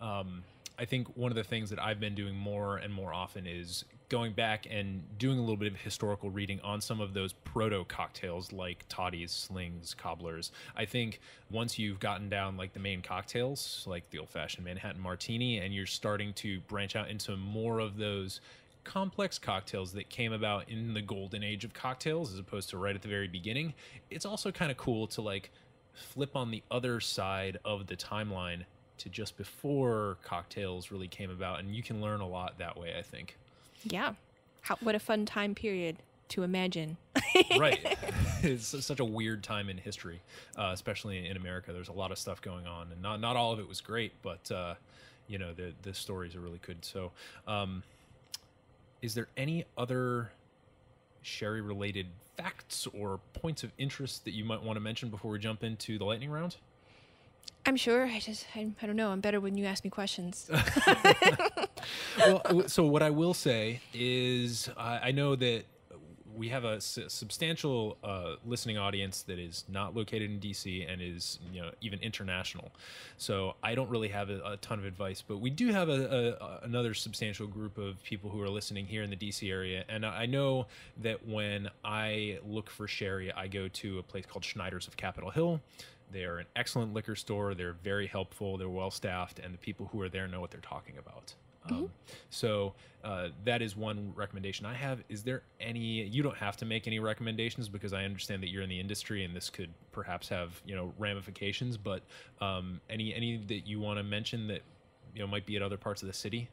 Um, I think one of the things that I've been doing more and more often is going back and doing a little bit of historical reading on some of those proto cocktails like toddies, slings, cobblers. I think once you've gotten down like the main cocktails, like the old fashioned Manhattan martini, and you're starting to branch out into more of those complex cocktails that came about in the golden age of cocktails as opposed to right at the very beginning it's also kind of cool to like flip on the other side of the timeline to just before cocktails really came about and you can learn a lot that way i think. Yeah, How, what a fun time period to imagine. right. It's such a weird time in history uh, especially in america. There's a lot of stuff going on and not, not all of it was great but uh, you know the, the stories are really good. So um, is there any other sherry related facts or points of interest that you might want to mention before we jump into the lightning round I'm sure. I just I, I don't know. I'm better when you ask me questions. well, so what I will say is, I I know that we have a s- substantial uh, listening audience that is not located in DC and is, you know, even international. So I don't really have a, a ton of advice, but we do have a, a, another substantial group of people who are listening here in the DC area, and I I know that when I look for sherry, I go to a place called Schneider's of Capitol Hill. They are an excellent liquor store. They're very helpful. They're well staffed, and the people who are there know what they're talking about. Um, so uh, that is one recommendation I have. Is there any? You don't have to make any recommendations because I understand that you're in the industry and this could perhaps have you know ramifications. But um, any any that you want to mention that you know might be at other parts of the city?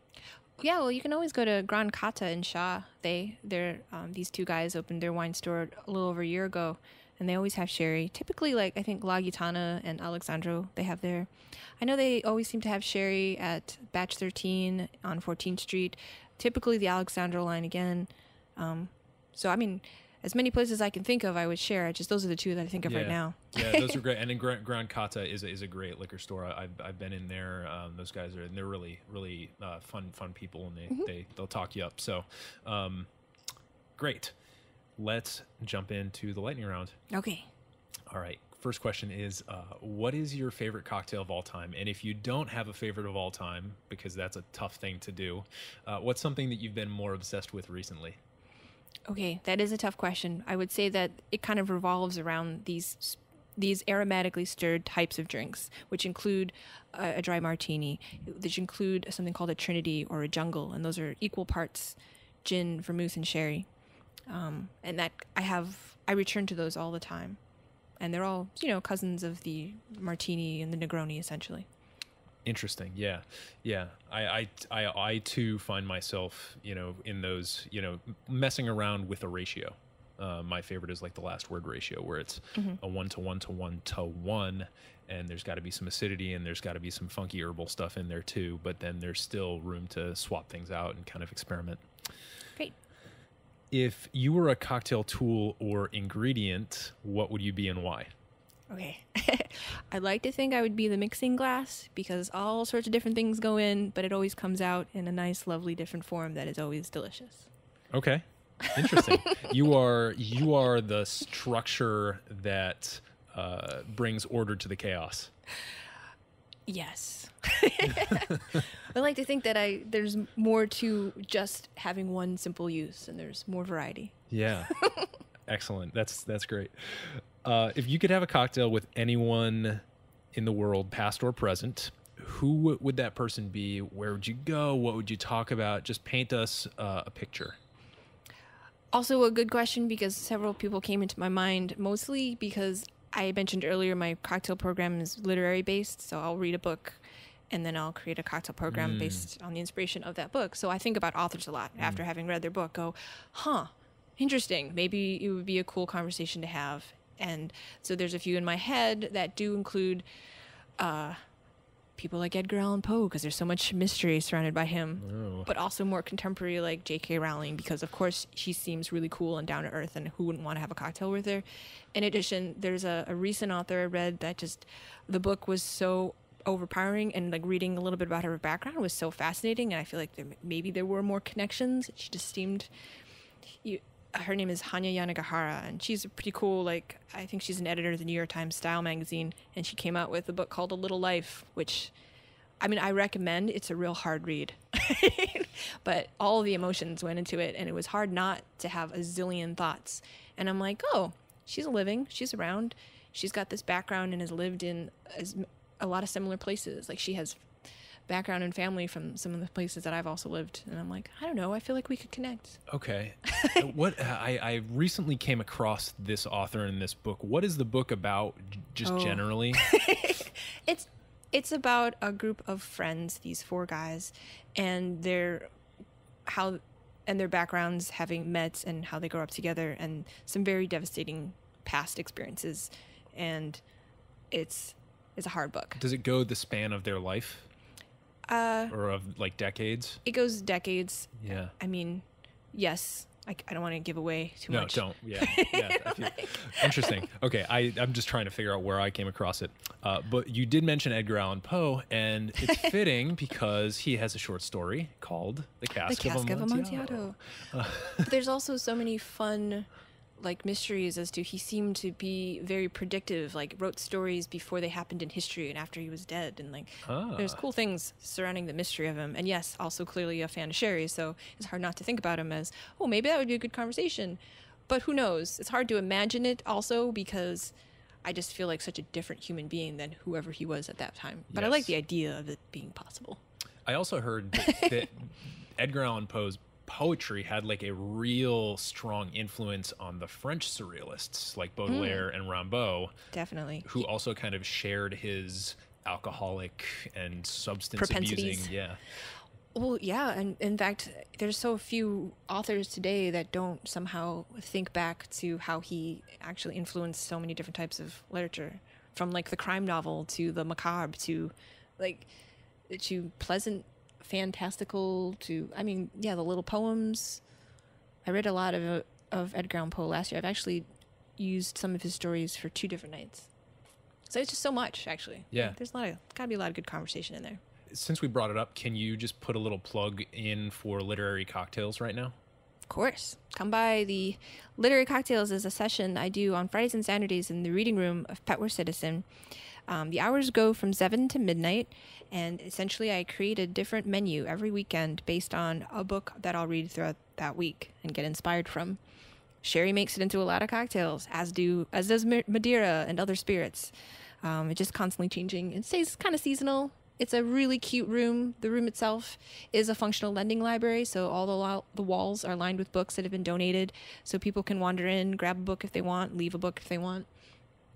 yeah, well, you can always go to Grand Cata in Shaw. They they're um, these two guys opened their wine store a little over a year ago, and they always have sherry. Typically, like I think La Gitana and Alexandro, they have there. I know they always seem to have sherry at Batch 13 on 14th Street. Typically, the Alexandro line again. Um, so I mean, as many places I can think of, I would share. Just those are the two that I think of right now. yeah, those are great. And then Grand, Grand Cata is a, is a great liquor store. I- I've, I've been in there. Um, those guys are and they're really really uh, fun fun people, and they, they they'll talk you up. So, um, great. Let's jump into the lightning round. Okay. All right. First question is, uh, what is your favorite cocktail of all time? And if you don't have a favorite of all time, because that's a tough thing to do, uh, what's something that you've been more obsessed with recently? Okay, that is a tough question. I would say that it kind of revolves around these these aromatically stirred types of drinks, which include a, a dry martini, which include something called a trinity or a jungle, and those are equal parts gin, vermouth, and sherry. Um, and that I have, I return to those all the time, and they're all you know cousins of the martini and the Negroni essentially. Interesting. Yeah. Yeah. I, I, I, I too find myself, you know, in those, you know, messing around with a ratio. Uh, my favorite is like the last word ratio, where it's a one to one to one to one, and there's got to be some acidity and there's got to be some funky herbal stuff in there too. But then there's still room to swap things out and kind of experiment. Great. If you were a cocktail tool or ingredient, what would you be and why? Okay. I'd like to think I would be the mixing glass because all sorts of different things go in, but it always comes out in a nice, lovely, different form that is always delicious. Okay. Interesting. you are you are the structure that uh, brings order to the chaos. Yes. I like to think that I there's more to just having one simple use and there's more variety. Yeah. Excellent. That's that's great. Uh, if you could have a cocktail with anyone in the world, past or present, who w- would that person be? Where would you go? What would you talk about? Just paint us uh, a picture. Also, a good question because several people came into my mind, mostly because I mentioned earlier my cocktail program is literary based. So I'll read a book and then I'll create a cocktail program based on the inspiration of that book. So I think about authors a lot after having read their book, go, huh, interesting. Maybe it would be a cool conversation to have. And so there's a few in my head that do include uh, people like Edgar Allan Poe because there's so much mystery surrounded by him, oh. but also more contemporary like J.K. Rowling because of course she seems really cool and down to earth, and who wouldn't want to have a cocktail with her? In addition, there's a, a recent author I read that just the book was so overpowering and like reading a little bit about her background was so fascinating and i feel like there, maybe there were more connections she just seemed you, her name is Hanya Yanagihara, and she's a pretty cool. Like I think she's an editor of the New York Times Style magazine, and she came out with a book called A Little Life, which, I mean, I recommend. It's a real hard read, but all the emotions went into it, and it was hard not to have a zillion thoughts. And I'm like, oh, she's living, she's around, she's got this background and has lived in a lot of similar places. Like she has background and family from some of the places that I've also lived, and I'm like, I don't know, I feel like we could connect. Okay. What I, I recently came across this author in this book. What is the book about, just Oh. generally? it's it's about a group of friends these four guys and their how and their backgrounds having met and how they grow up together and some very devastating past experiences and it's it's a hard book Does it go the span of their life uh or of like decades? it goes decades Yeah. i mean yes i, I don't want to give away too No, much No, don't. Yeah, yeah. Feel- interesting. Okay, I, I'm just trying to figure out where I came across it. Uh, but you did mention Edgar Allan Poe, and it's fitting because he has a short story called "The the Cask, cask of Amontillado." Amontillado. But there's also so many fun like mysteries as to he seemed to be very predictive like wrote stories before they happened in history and after he was dead and like there's Ah. cool things surrounding the mystery of him. And yes also clearly a fan of sherry so it's hard not to think about him as oh maybe that would be a good conversation. But who knows? It's hard to imagine it also because i just feel like such a different human being than whoever he was at that time. But i like the idea of it being possible. I also heard that, that Edgar Allan Poe's poetry had like a real strong influence on the French surrealists like Baudelaire hmm. and Rimbaud, definitely who also kind of shared his alcoholic and substance abusing. Yeah. Well, yeah, and in fact, there's so few authors today that don't somehow think back to how he actually influenced so many different types of literature, from like the crime novel to the macabre to, like, to pleasant, fantastical to I mean, yeah, the little poems. I read a lot of of Edgar Allan Poe last year. I've actually used some of his stories for two different nights. So it's just so much, actually. Yeah. there's a lot of gotta be a lot of good conversation in there. Since we brought it up, can you just put a little plug in for literary cocktails right now? Of course. Come by the Literary Cocktails is a session I do on Fridays and Saturdays in the reading room of Petworth Citizen. Um, the hours go from 7 to midnight, and essentially I create a different menu every weekend based on a book that I'll read throughout that week and get inspired from. Sherry makes it into a lot of cocktails, as do as does Madeira and other spirits. Um, it's just constantly changing. It stays kind of seasonal. It's a really cute room. The room itself is a functional lending library, so all the lo- the walls are lined with books that have been donated, so people can wander in, grab a book if they want, leave a book if they want.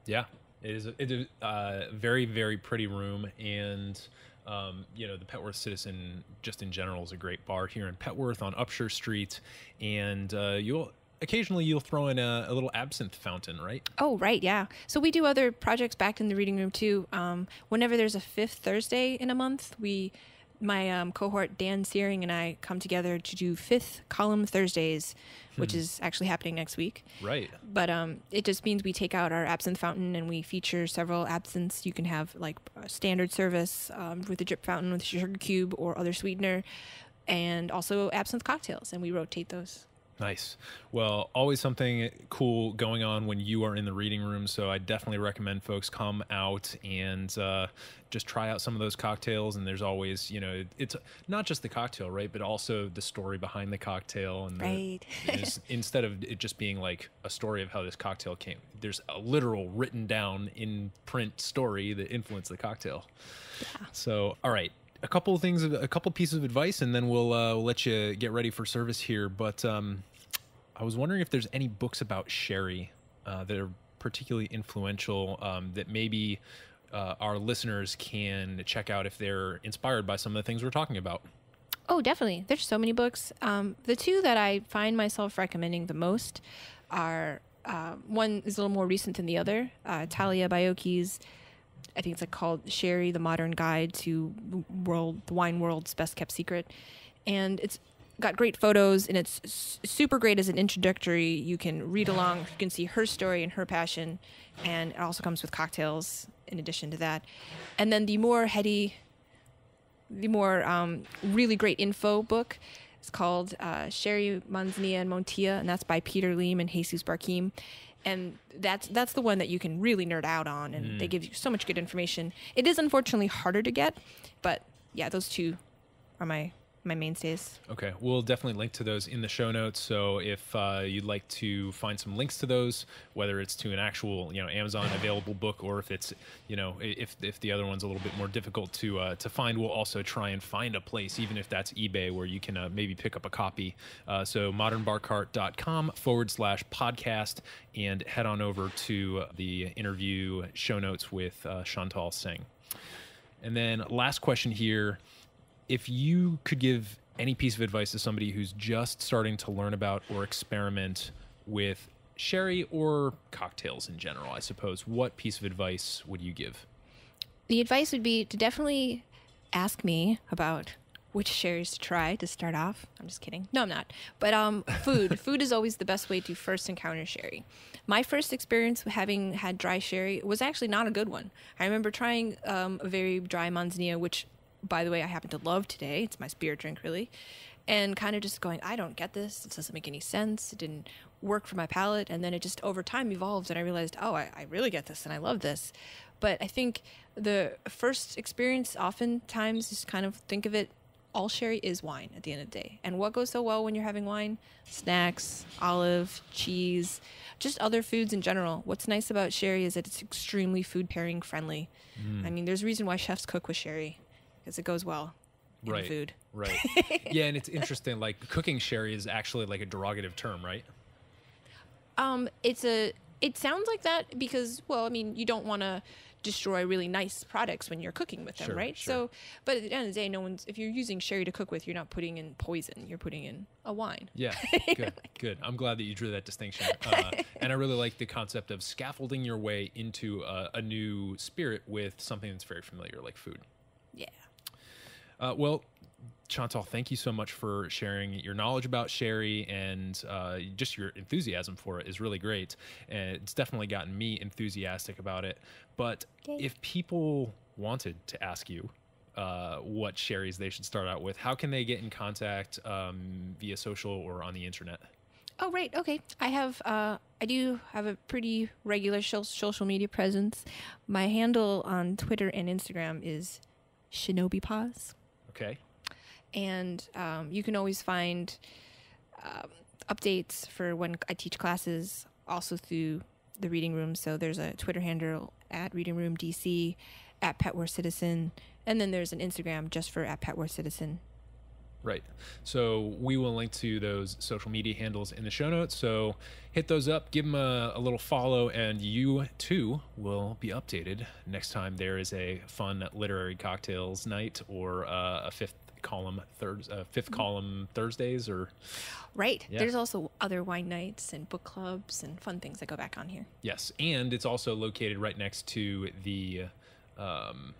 Yeah, it is. A, it is a very, very pretty room, and Um, you know, the Petworth Citizen, just in general, is a great bar here in Petworth on Upshur Street, and uh, you'll occasionally you'll throw in a, a little absinthe fountain, right? Oh, right, yeah. So we do other projects back in the reading room too. Um, whenever there's a fifth Thursday in a month, we, my um, cohort Dan Searing and I come together to do fifth column Thursdays, which is actually happening next week. Right. But um, it just means we take out our absinthe fountain and we feature several absinthes. You can have like a standard service um, with a drip fountain with sugar cube or other sweetener, and also absinthe cocktails, and we rotate those. Nice. Well, always something cool going on when you are in the reading room. So I definitely recommend folks come out and uh, just try out some of those cocktails. And there's always, you know, it's not just the cocktail, right? But also the story behind the cocktail. And the- Right. is- instead of it just being like a story of how this cocktail came, there's a literal written down in print story that influenced the cocktail. Yeah. So, all right, a couple of things, a couple pieces of advice, and then we'll, uh, let you get ready for service here. But um, I was wondering if there's any books about sherry uh, that are particularly influential um, that maybe uh, our listeners can check out if they're inspired by some of the things we're talking about. Oh, definitely. There's so many books. Um, the two that I find myself recommending the most are uh, one is a little more recent than the other. Uh, Talia Baiocchi's, I think it's like called Sherry: The Modern Guide to World, the Wine World's Best Kept Secret, and it's got great photos and it's super great as an introductory. You can read along. You can see her story and her passion, and it also comes with cocktails in addition to that. And then the more heady the more um, really great info book. It's called uh, Sherry Manzanilla and Montilla, and that's by Peter Liem and Jesus Barquín. And that's that's the one that you can really nerd out on, and they mm. give you so much good information. It is unfortunately harder to get, but yeah, those two are my my mainstays. Okay, we'll definitely link to those in the show notes. So if uh, you'd like to find some links to those, whether it's to an actual you know Amazon available book or if it's you know if if the other one's a little bit more difficult to uh, to find, we'll also try and find a place, even if that's eBay, where you can uh, maybe pick up a copy. Uh, so modernbarcart.com forward slash podcast and head on over to the interview show notes with uh, Chantal Tseng. And then last question here if you could give any piece of advice to somebody who's just starting to learn about or experiment with sherry or cocktails in general, I suppose, what piece of advice would you give? The advice would be to definitely ask me about which sherries to try to start off. I'm just kidding. No, I'm not. But um, food. food is always the best way to first encounter sherry. My first experience having had dry sherry was actually not a good one. I remember trying um, a very dry manzanilla, which, by the way, I happen to love today. It's my spirit drink, really. And kind of just going, I don't get this. It doesn't make any sense. It didn't work for my palate. And then it just over time evolved, and I realized, oh, I, I really get this and I love this. But I think the first experience oftentimes is kind of think of it all sherry is wine at the end of the day. And what goes so well when you're having wine? Snacks, olive, cheese, just other foods in general. What's nice about sherry is that it's extremely food pairing friendly. Mm. I mean, there's a reason why chefs cook with sherry because it goes well in Right. food. Right. yeah, and it's interesting. Like cooking sherry is actually like a derogative term, right? Um, it's a. It sounds like that because, well, I mean, you don't want to destroy really nice products when you're cooking with them, Sure, right? sure. So, but at the end of the day, no one's. If you're using sherry to cook with, you're not putting in poison. You're putting in a wine. Yeah, good, good. I'm glad that you drew that distinction, uh, and I really like the concept of scaffolding your way into a, a new spirit with something that's very familiar, like food. Yeah. Uh, well, Chantal, thank you so much for sharing your knowledge about sherry and uh, just your enthusiasm for it is really great. And it's definitely gotten me enthusiastic about it. But Yay. if people wanted to ask you uh, what Sherry's they should start out with, how can they get in contact um, via social or on the internet? Oh right, okay. I have uh I do have a pretty regular social media presence. My handle on Twitter and Instagram is Shinobi Paws, Okay. and um, you can always find um, updates for when I teach classes also through the reading room. So there's a Twitter handle at Reading Room DC, at Petworth Citizen, and then there's an Instagram just for at Petworth Citizen. Right. So we will link to those social media handles in the show notes. So hit those up, give them a, a little follow, and you too will be updated next time there is a fun literary cocktails night or uh, a fifth column third uh, 5th column Thursdays or Right. Yeah. There's also other wine nights and book clubs and fun things that go back on here. yes, and it's also located right next to the um,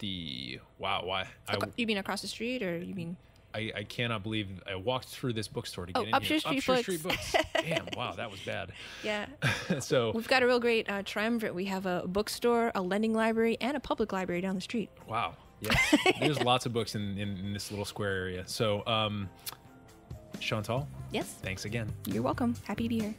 the wow why I, you mean across the street, or you mean? I I cannot believe I walked through this bookstore to get Oh, in Upshur here. Street Books. Street Books. Damn, wow, that was bad. Yeah, so we've got a real great uh, triumvirate. We have a bookstore, a lending library, and a public library down the street. Wow. Yeah. There's lots of books in, in, in this little square area. So, um, Chantal, Yes, thanks again. you're welcome. Happy to be here.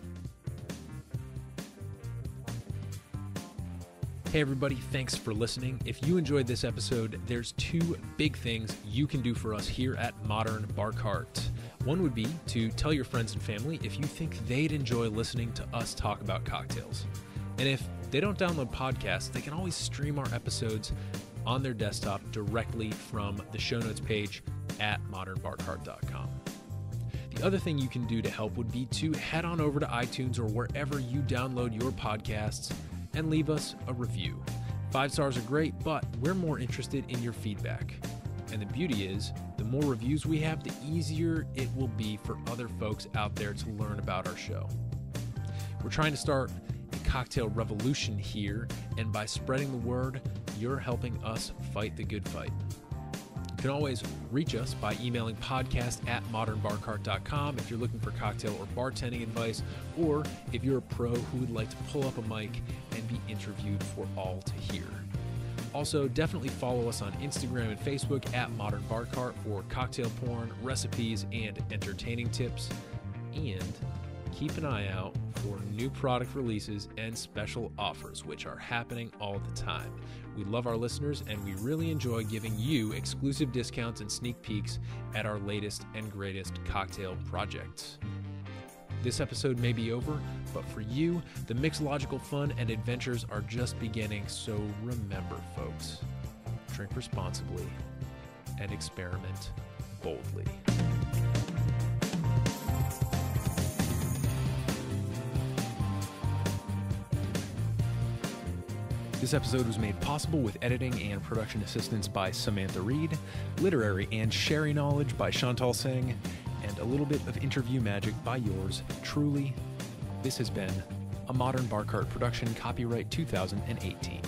Hey, everybody, thanks for listening. If you enjoyed this episode, there's two big things you can do for us here at Modern Bar Cart. One would be to tell your friends and family if you think they'd enjoy listening to us talk about cocktails. And if they don't download podcasts, they can always stream our episodes on their desktop directly from the show notes page at modernbarcart.com. The other thing you can do to help would be to head on over to iTunes or wherever you download your podcasts and leave us a review. Five stars are great, but we're more interested in your feedback. And the beauty is, the more reviews we have, the easier it will be for other folks out there to learn about our show. We're trying to start a cocktail revolution here, and by spreading the word, you're helping us fight the good fight. You can always reach us by emailing podcast at modernbarcart.com if you're looking for cocktail or bartending advice, or if you're a pro who would like to pull up a mic and be interviewed for all to hear. Also, definitely follow us on Instagram and Facebook at Modern Bar Cart for cocktail porn, recipes, and entertaining tips. And keep an eye out for new product releases and special offers, which are happening all the time. We love our listeners and we really enjoy giving you exclusive discounts and sneak peeks at our latest and greatest cocktail projects. This episode may be over, but for you, the mixological fun and adventures are just beginning. So remember, folks, drink responsibly and experiment boldly. This episode was made possible with editing and production assistance by Samantha Reed, literary and sherry knowledge by Chantal Tseng, and a little bit of interview magic by yours truly. This has been a Modern Bar Cart production, copyright 2018.